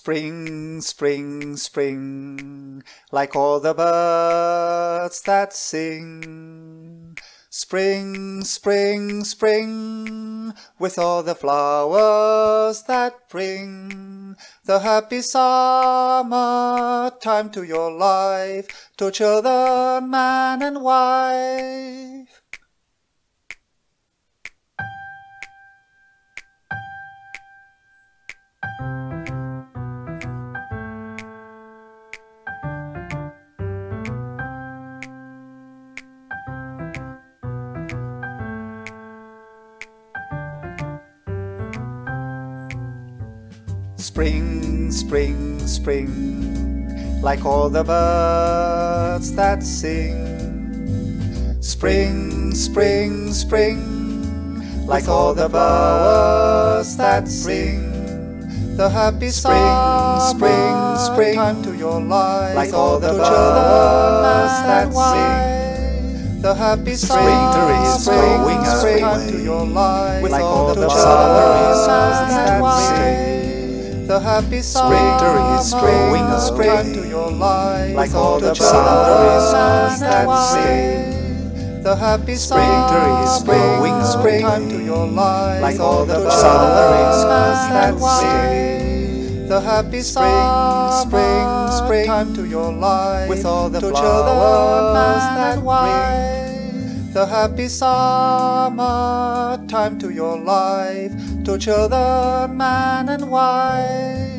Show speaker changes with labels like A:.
A: Spring, spring, spring, like all the birds that sing. Spring, spring, spring, with all the flowers that bring the happy summer time to your life, to children, man and wife. Spring, spring, spring, like all the birds that sing. Spring, spring, spring, like all the flowers that sing. The happy spring, spring, spring, time to your life, like all the birds that sing. The happy spring,
B: is going
A: spring, time
B: away,
A: to your life,
B: with
A: like
B: all
A: all
B: the
A: the
B: flowers
A: birds
B: that
A: that
B: sing.
A: The happy spring,
B: is going
A: spring, to your life,
B: like all the
A: flowers that sing. The happy spring,
B: is going
A: spring, time to your life,
B: like all the
A: flowers
B: that
A: sing. The happy spring, spring, spring, time to your life, with all the flowers that bring. The happy summer time to your life, to children, man and wife.